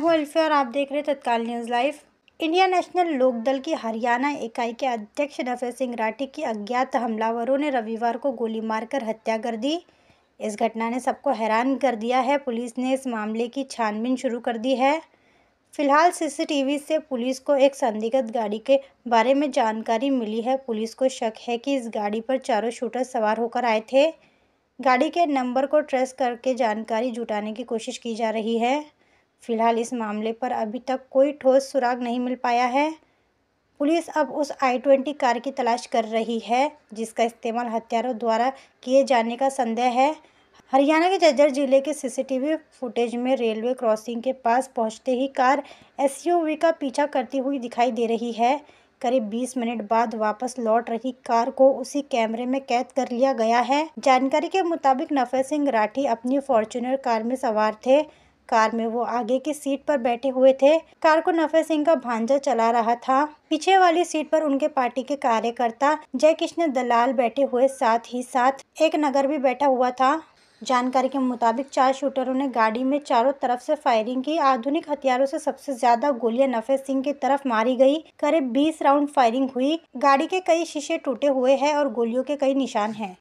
हूँ अल्फिया और आप देख रहे हैं Tatkal news live. India national Lok Dal की हरियाणा इकाई के अध्यक्ष नफे सिंह राठी की अज्ञात हमलावरों ने रविवार को गोली मारकर हत्या कर दी। इस घटना ने सबको हैरान कर दिया है। पुलिस ने इस मामले की छानबीन शुरू कर दी है। फ़िलहाल सीसीटीवी से पुलिस को एक संदिग्ध गाड़ी के बारे में जानकारी मिली है। पुलिस को शक है कि इस गाड़ी पर चारों शूटर सवार होकर आए थे। गाड़ी के नंबर को ट्रेस करके जानकारी जुटाने की कोशिश की जा रही है। फ़िलहाल इस मामले पर अभी तक कोई ठोस सुराग नहीं मिल पाया है। पुलिस अब उस आई ट्वेंटी कार की तलाश कर रही है, जिसका इस्तेमाल हथियारों द्वारा किए जाने का संदेह है। हरियाणा के जज्जर ज़िले के सीसीटीवी फुटेज में रेलवे क्रॉसिंग के पास पहुँचते ही कार एसयूवी का पीछा करती हुई दिखाई दे रही है। करीब 20 मिनट बाद वापस लौट रही कार को उसी कैमरे में कैद कर लिया गया है। जानकारी के मुताबिक नफे सिंह राठी अपनी फॉर्चुनर कार में सवार थे। कार में वो आगे की सीट पर बैठे हुए थे। कार को नफे सिंह का भांजा चला रहा था। पीछे वाली सीट पर उनके पार्टी के कार्यकर्ता जय कृष्ण दलाल बैठे हुए साथ ही साथ एक नगर भी बैठा हुआ था। जानकारी के मुताबिक चार शूटरों ने गाड़ी में चारों तरफ़ से फायरिंग की। आधुनिक हथियारों से सबसे ज़्यादा गोलियाँ नफे सिंह की तरफ़ मारी गई। करीब 20 राउंड फायरिंग हुई। गाड़ी के कई शीशे टूटे हुए हैं और गोलियों के कई निशान हैं।